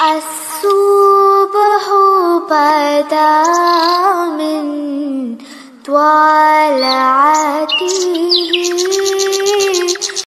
الصبح بدا من طلعته.